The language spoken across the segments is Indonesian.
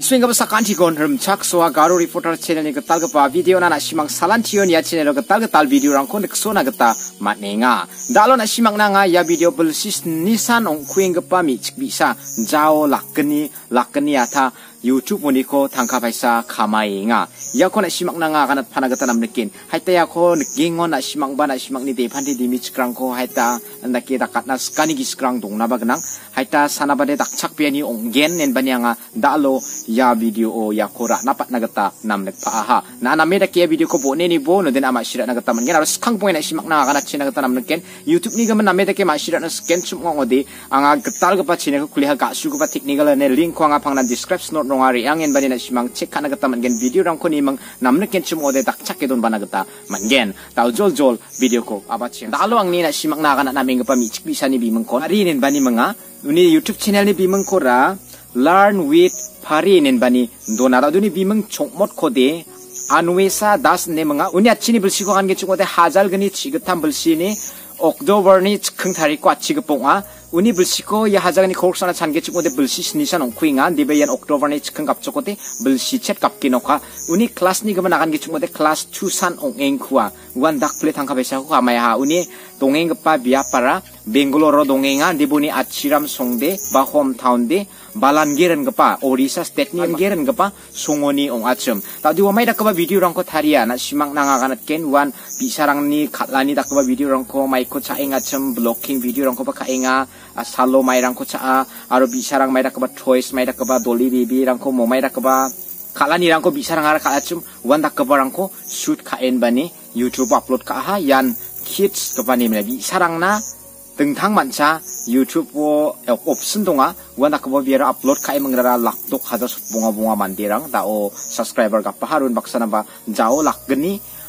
Swing up sakan ti gon rum chak so garu reporter channel ni gatal gapa video na na simang salan tion ya channel gatal video rang kon na gata matnenga. Dalo na simang na nga ya video belsis nisan ong kuing gapa mi chik bisa jao lakni lakni ata YouTube mo ko tangka paisa kamai nga. Ya ko na simak na nga kanat panagata nam nikin. Haita ya ko ngingon na simak ba na simak ni depan di dimi chikrang ko haita ndaki dakat na skani gi skrang dong na bagnang haita sana ba de dak chak pe ni onggen nen nga dalo ya video o ya ko ra napat nagata nam nek pa ha na na me da ke video ko bo ne ni bo no den ama shira nagata man gen. Aros kang po na simak na kanat china gata nam nikin YouTube ni gaman na me da ke ma shira na scan chum ngodi anga gatal ga pa chine ko kuliha ga su ga technical ne link ko anga phang na description note nongari yang en bani na simang cek kana gata man gen video rang ko ni mang namne ken chum ode dak chak don bana gata man gen tau jol jol video ko aba ching dalo ang ni na simang na kana na meng pa mi chik bisa ni bimang ko ari nen bani manga uni youtube channel ni bimang ko ra learn with pari nen bani donara duni bimang chongmot ko de anwesa das ne manga uni achini bulsi ko kan ge chung ode hazal gani chigatam bulsi ni oktober ni khang thari ko achi ge ponga उनी बुलसीको यहाँ जगह खोर सना छानगे चुकोदे बुलसी स्नी सन उखुई गा दिबे यन अक्टोबर ने चिकन कप चुकोदे बुलसी छेट कप की नोखा उनी क्लास नी गमन आगन गे चुकोदे क्लास छू सन उंग एंग खुआ वन दाक प्ले थांका हुआ मैं हा उनी तोंग पा बिया परा gpa biya para bengaluru dongenga dibuni achiram songde ba hometown de balangiran gapa orisa state ni ngiran gapa songoni ong achum ta di wamai dakaba video rangko tharia. Na simang nanga ganat ken wan bisarang ni khatlani dakaba video rangko mai ko achum blocking video rangko ba khaenga salo mai rangko cha aro bisarang mai dakaba choice mai dakaba doli bibi rangko mo mai dakaba khalani rangko bisarang ara khalachum wan dakaba rangko shoot khaen bani youtube upload ka ha yan kids kapani mena bisarang na tengtang manca YouTube wo option donga wana ko biara upload kai mengrara lakdok hajar bunga bunga mandirang da o subscriber ka paharun baksana ba jao lakgeni. hajal sot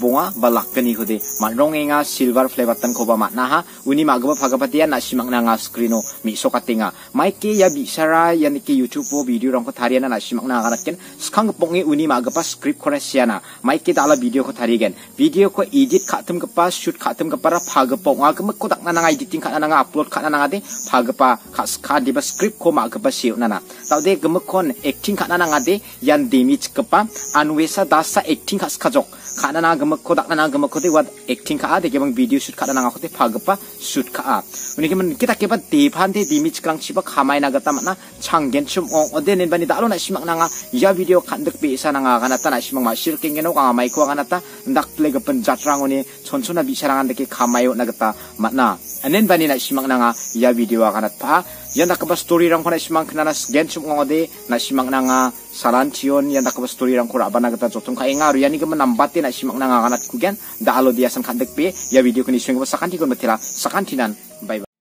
bunga ba lakkani hude manrong enga silver flavor tan ko ba matna ha uni magba phagapatia na simang na nga screeno mi so katinga mai ke ya bisara ya ni ke youtube wo video rong ko thariana na simang na garat ken skang pongi uni magpa script kore siana. Mai ke dala video ko tharigen video ko edit khatum pa shoot khatum para phagpa nga ke ko dak na nga editing kha na nga upload kha na nga de phagpa kha ska diba script ko magpa siu na taude gemekon acting kha na nga de yan damage kapa anwesa dasa acting kha ska jok kana na gama kodak na gama kote wat acting ka ade kebang video shoot kana na kote phagpa shoot ka a. Uni keman kita keba phan de dimich klang chiba khamai na gata na changgen chum ong ode nen bani dalo na simak na nga ya video khandek be isa na nga kana ta na simak ma shir keng geno ka mai ko kana ta ndak ple ga pen jatrang uni chonchona bi sarangan de ke khamayo na gata na. Anen bani na simak na nga ya video kana pa yan nakaba story rang kona simang kana gen chum ngode na simang nanga saran tion yan nakaba story rang kura bana gata jotong ka engaru. Yani ke menambate na simang nanga kanat kugen da alo dia san khandek pe ya video kini swing sakanti kon betila sakantinan. Bye bye